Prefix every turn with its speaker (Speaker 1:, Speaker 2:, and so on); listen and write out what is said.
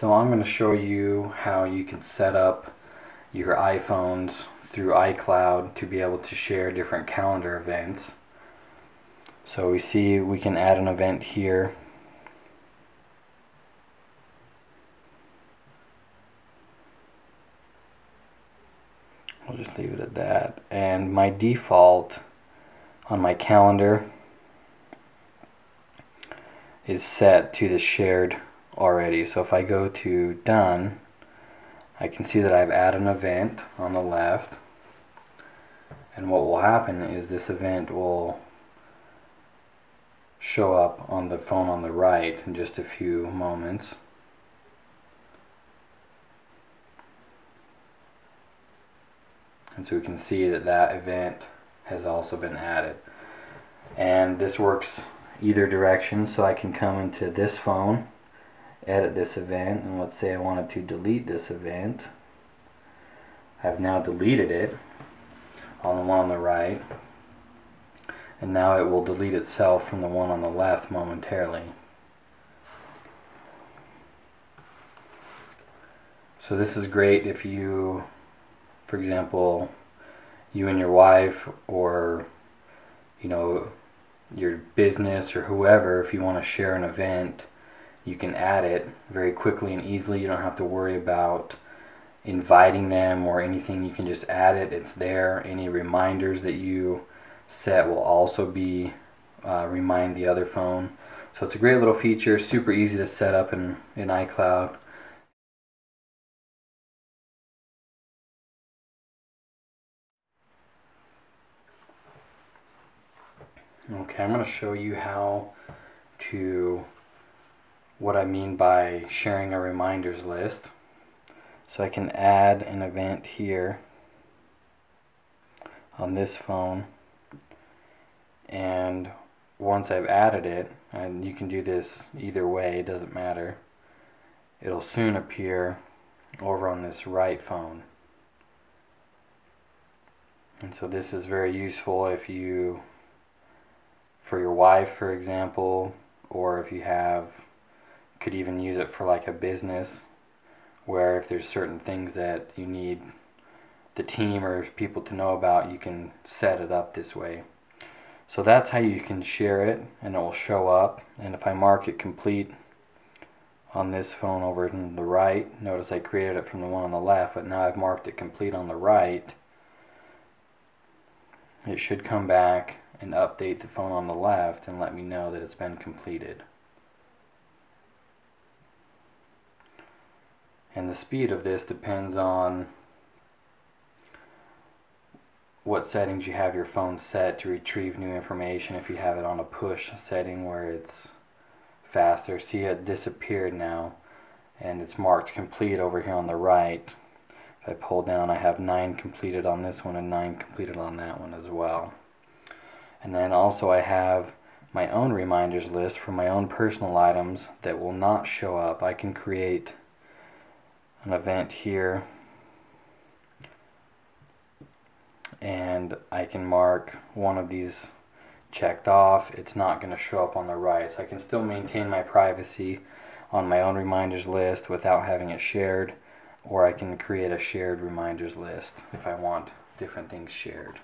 Speaker 1: So I'm going to show you how you can set up your iPhones through iCloud to be able to share different calendar events. So we see we can add an event here. I'll just leave it at that. And my default on my calendar is set to the shared already. So if I go to done, I can see that I've added an event on the left. And what will happen is this event will show up on the phone on the right in just a few moments. And so we can see that that event has also been added. And this works either direction so I can come into this phone edit this event and let's say I wanted to delete this event. I've now deleted it on the one on the right and now it will delete itself from the one on the left momentarily. So this is great if you for example you and your wife or you know your business or whoever, if you want to share an event, you can add it very quickly and easily. You don't have to worry about inviting them or anything. You can just add it. It's there. Any reminders that you set will also be uh, remind the other phone. So it's a great little feature, super easy to set up in, in iCloud. Okay, I'm going to show you how to, what I mean by sharing a reminders list. So I can add an event here on this phone and once I've added it, and you can do this either way, it doesn't matter, it'll soon appear over on this right phone. And so this is very useful if you for your wife, for example, or if you have, could even use it for like a business where if there's certain things that you need the team or people to know about, you can set it up this way. So that's how you can share it and it will show up. And if I mark it complete on this phone over on the right, notice I created it from the one on the left, but now I've marked it complete on the right. It should come back and update the phone on the left and let me know that it's been completed. And the speed of this depends on what settings you have your phone set to retrieve new information. If you have it on a push setting where it's faster. See it disappeared now and it's marked complete over here on the right. If I pull down I have 9 completed on this one and 9 completed on that one as well. And then also I have my own reminders list for my own personal items that will not show up. I can create an event here and I can mark one of these checked off. It's not going to show up on the right. So I can still maintain my privacy on my own reminders list without having it shared or I can create a shared reminders list if I want different things shared.